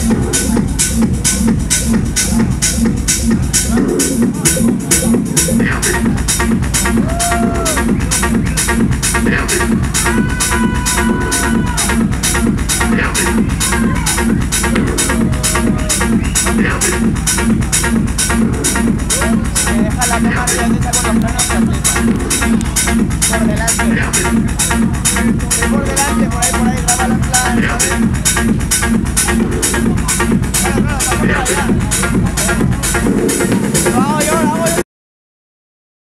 Me deja la cara de la neta con los planos de prisa. Por delante. Por delante, por eso! Yeah.